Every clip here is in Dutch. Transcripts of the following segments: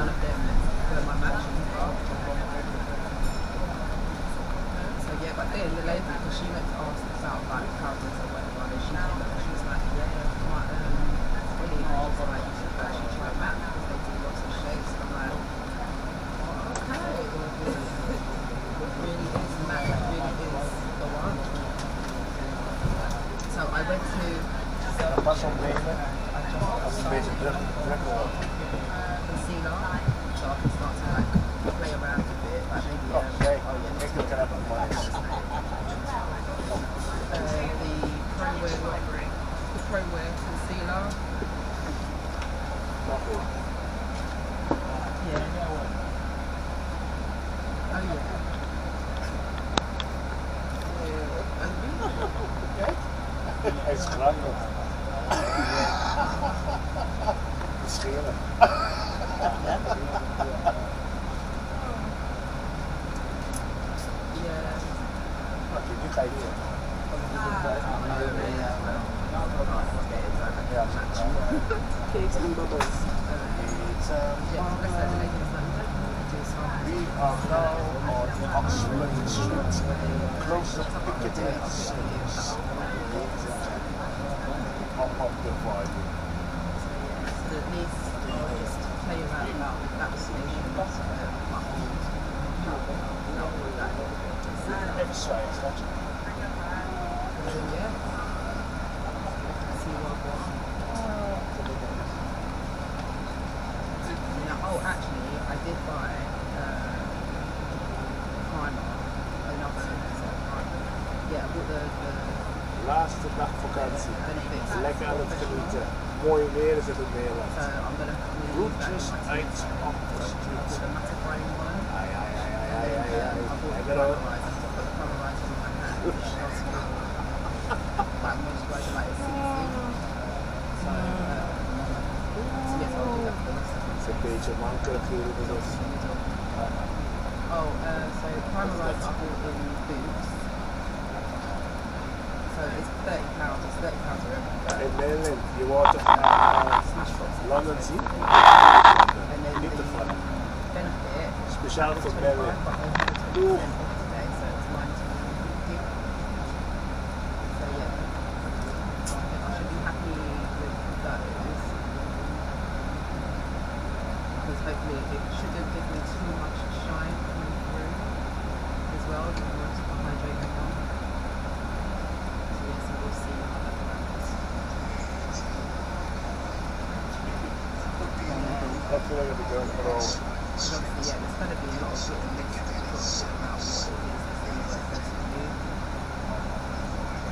not that. heeft geluid op. Laatste dag vakantie. Lekker aan het genieten. Mooi weer is het ook weer. Roetjes uit op Oh, uh, so caramelized apple in boots. So it's thirty pounds. It's thirty pounds for everything. And then you want the uh, smash. London tea. And then Beautiful. the benefit. Special for Berlin.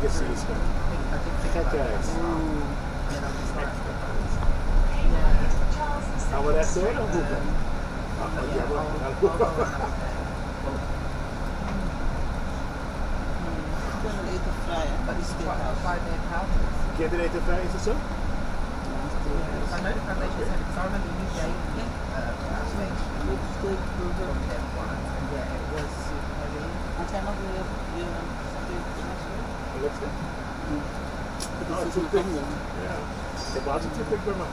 legacies. Heck guys. Ahora es solo Google. Kinderen eten is het zo? gelegd hebt. Dat is natuurlijk ding niet. Ja. Ik laat het natuurlijk bij het.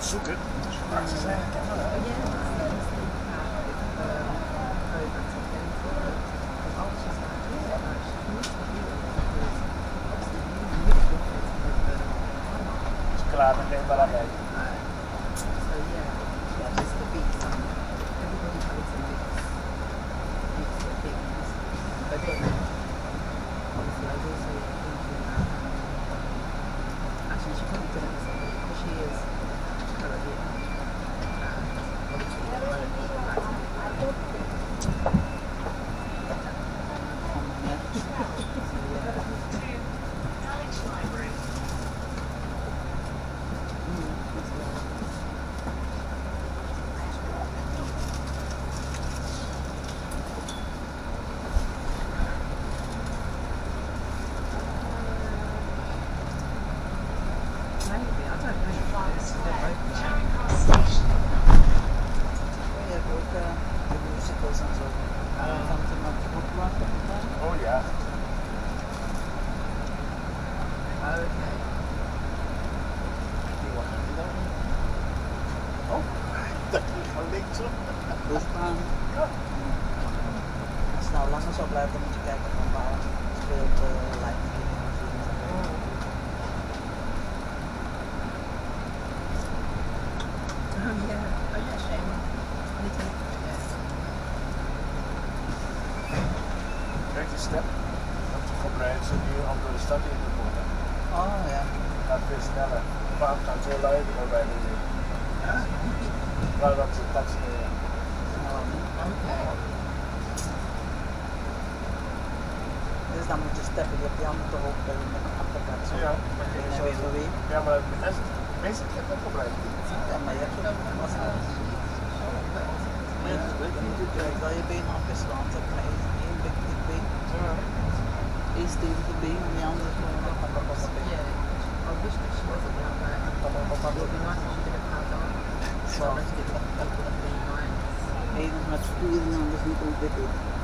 Zoeken. Ze zijn klaar met Thank you. wala akong Ja, maar met mensen, mensen hebben geen probleem. Ja, maar je hebt geen probleem. Ja, je niet, dat je been afgeslaand hebt met één been. Eén stevige been en die andere gewoon nog een losse been. Ja, augustus was het dan, maar dat wil je nooit als je er gaat dan. Zo. Eén met spieren, anders niet ontwikkeld.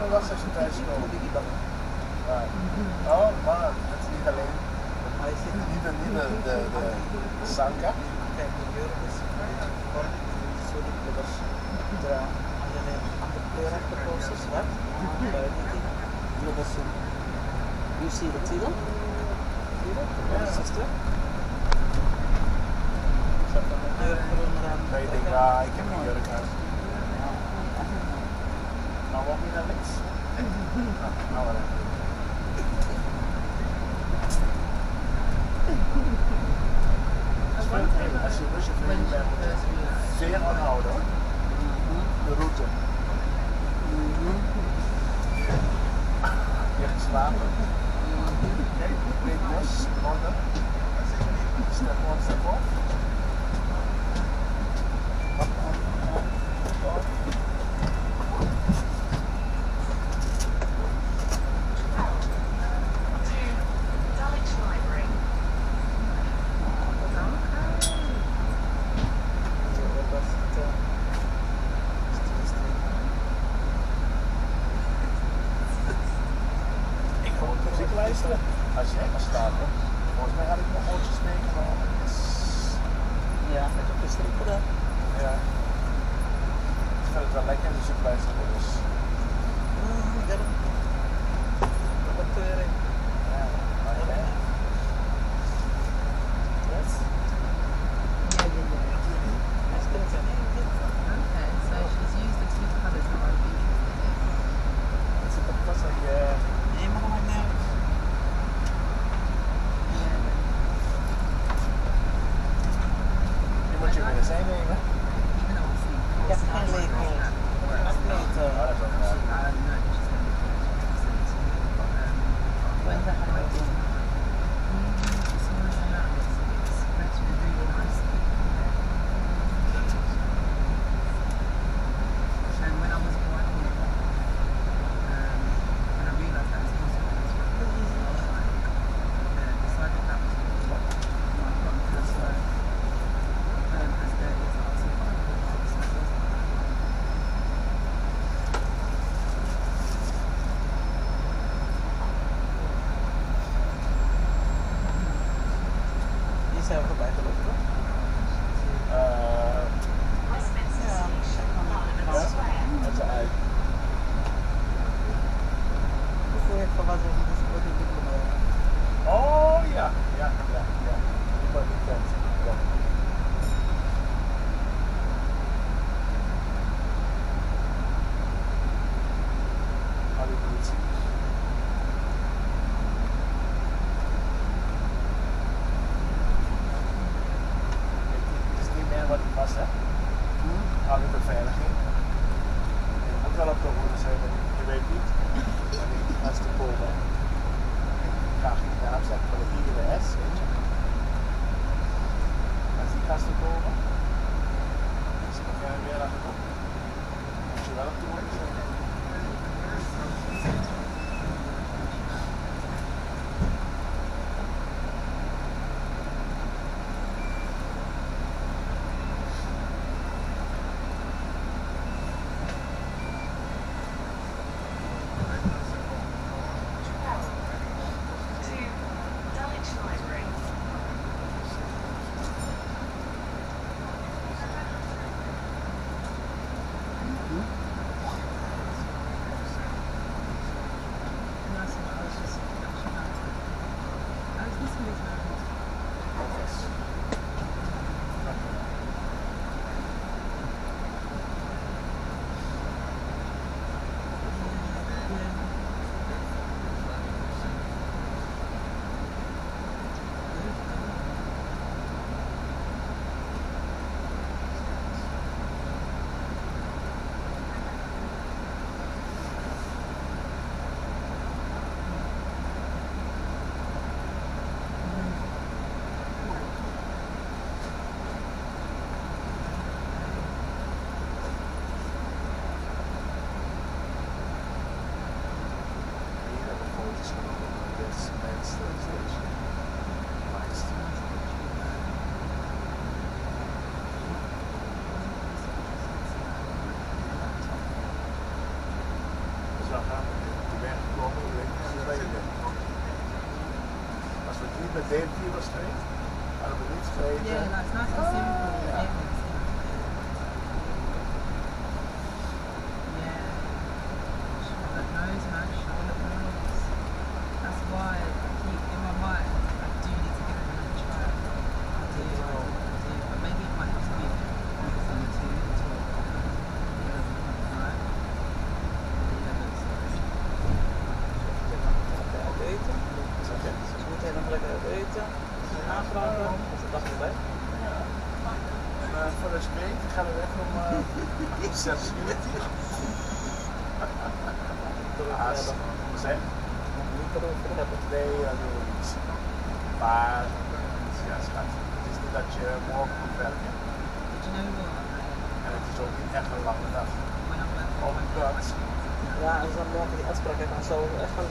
de klasseksentijdschool. Oh, maar dat is niet alleen. Niet de, niet de, de, de Sanka. Nu zie je het hier dan? Hier dan? Ja, dat is Nee, ik denk, ja, ik heb een jurk uit. Nou, wat meer dan als je rustig bent, zeer aanhouden. De route. Je slapen. Kijk, ik los. Step op, step op.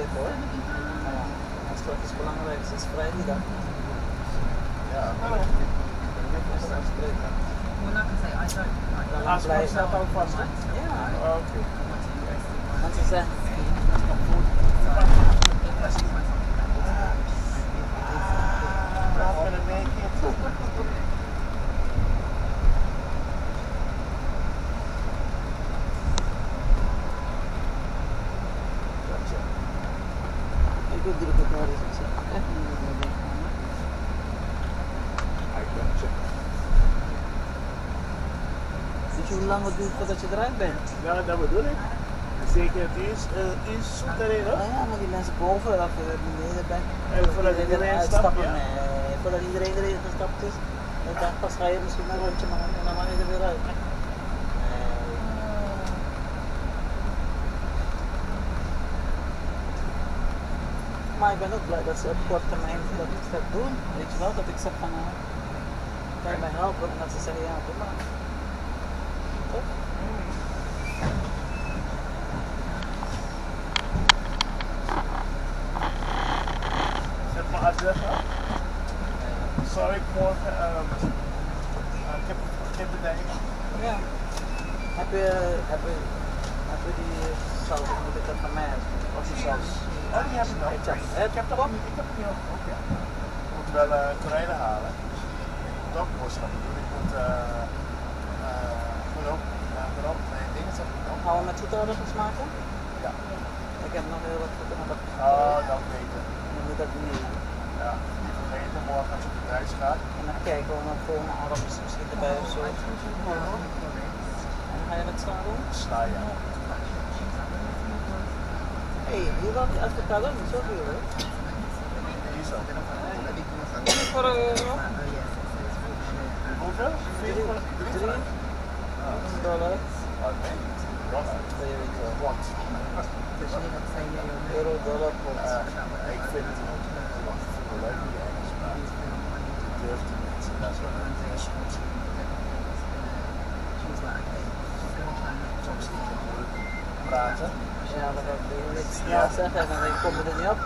het lukken hoor. Maar ja, afspraak is belangrijk, het is vrij die dag. ja, Met elkaar afspreken. Well, like I say, I don't like Dan Ah, lang zo blijven. staat ook vast, hè? Ja, oké. want ze zeggen, make it. Gotcha. ik wil druk op horen. Ik zeg, echt niet meer mee gaan. I gotcha. Weet je hoe lang het duurt voordat je eruit bent? Ja, dat bedoel ik. Zeker het is, uh, is souterrain, Nou hoor. ja, maar die mensen boven, dat je er beneden bent. En voordat iedereen eruit stapt, stappen, ja. nee. Voordat iedereen erin gestapt is. Dan pas ga je misschien een rondje maken en dan mag je er weer uit. Nee. Maar ik ben ook blij dat ze op korte termijn dat niet gaat doen. Weet je wel, dat ik zeg van, nou, kan je mij helpen? En dat ze zeggen, ja, doe maar. Toch? Zet mijn adres af. Sorry, ik morgen. Um, uh, ik heb kippendenk. Ja. Heb je, heb je, heb je die saus, of moet ik dat van mij hebben? Of die saus? Oh, die heb ik nog. Ik heb- Ik heb dat ook niet. Ik heb het niet op. Oké. Ik moet wel uh, konijnen halen. Ik moet ook boodschappen doen. Ik moet, eh, moet ook, uh, erop, nee, dingen. Gaan we met toetaardappels maken? Ja. Ik heb nog heel wat toetaardappels. Oh, dat weten. Dan moet dat niet. Ja, niet vergeten morgen als je op de reis gaat. En dan kijken we nog volgende aardappels misschien erbij of zo. En ga je met sla doen? Sla je. hey, hier dan die niet zo veel hoor. Hier zo. Voor een euro. Hoeveel? Drie, Vier? drie dollar. Oh, nee. Dollar. Wat? Euro, dollar, pond. Eh, ik vind het ik vind het wel leuk die Engels durf het niet. Dat is wel om praten. Ja, dat wil ik snel zeggen en dan kom er niet op.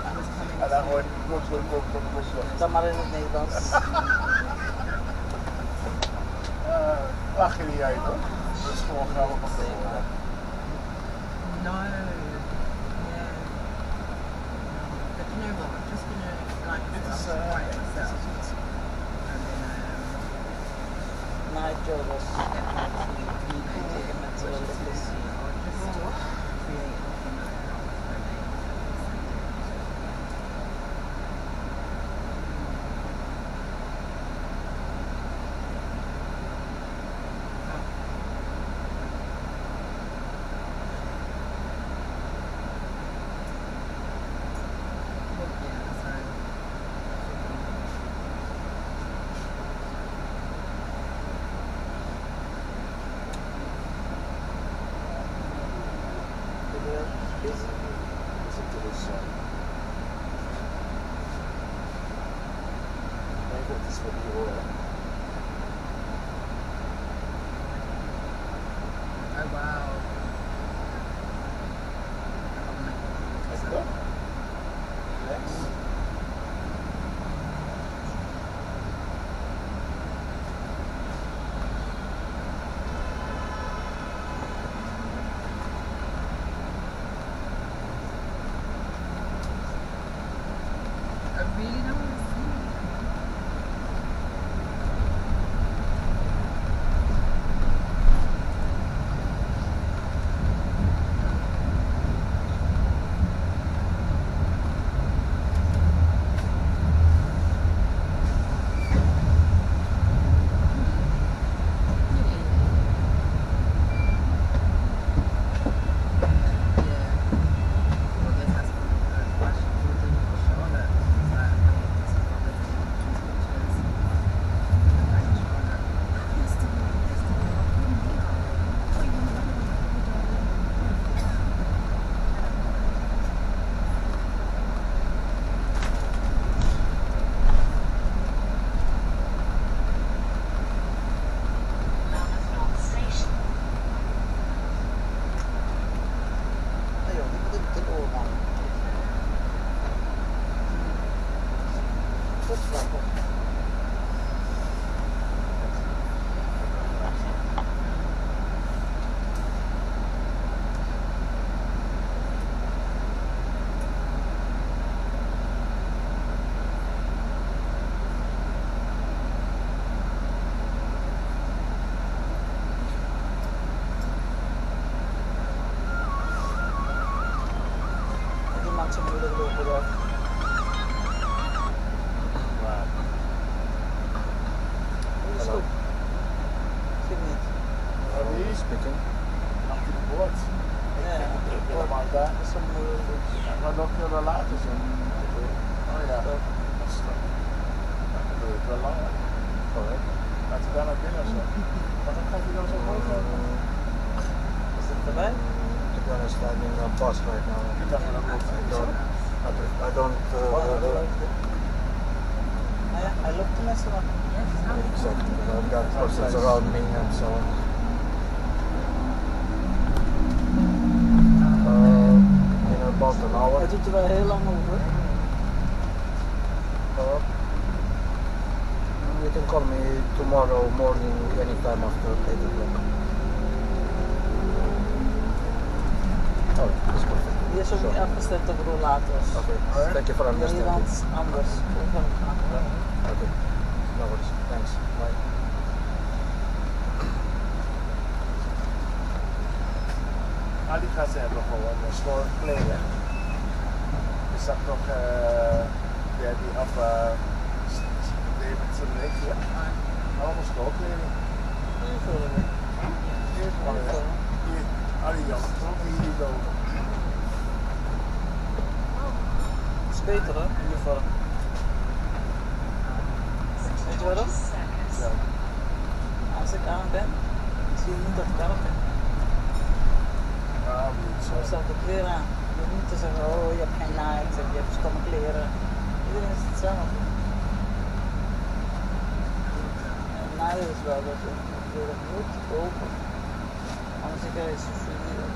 En dan hoor je klok, klok. Dan maar in het Nederlands. Lach je niet uit hoor. Dat is gewoon grappig horen. No. Yeah. But you know what? I'm just like is myself, is iets. and then um, En die maakt zo moeilijk lopen daar. Maar Dat is goed. Vind je niet? Are we speaking? Achter de boord. Ik Ja. vind het druk helemaal daar. Dat is zo moeilijk. Ja, maar nog heel wel later zo. Oh ja, dat is toch. Ja, dan doe je het wel langer. Correct. Laten we daar naar binnen zo. Maar dan gaat hij dan zo hoog over. Is het erbij? To be honest, I'm in a bus right now. Ik dacht dat ook I don't. I don't. I don't Oh, dat uh, leuk. Nou ja, hij loopt de mensen nog. exactly. I've got persons around me and so on. Uh, in Hij doet er wel heel lang over. Uh, you can call me tomorrow morning, anytime after 8 o'clock. Oh, that's perfect. Die is ook niet afgestemd op rollators. Okay, thank you for understanding. Anders. Okay, no worries. Thanks. Bye. Al die gasten hebben gewoon een schoon kleden zag nog eh, ja, die af. Davidson Lake, ja. Allemaal schoolkleding. Heel veel oh, Hier Heel Hier, hier. Het is beter hè, in ieder geval. Je waarom? Ja. Als ik aan ben, zie je niet dat ah, ik aan ben. Zo. Zat de kleren aan niet te zeggen, oh je hebt geen naakt je hebt stomme kleren. Iedereen is hetzelfde. Het is wel dat je het moet kopen. Anders krijg je subsidie.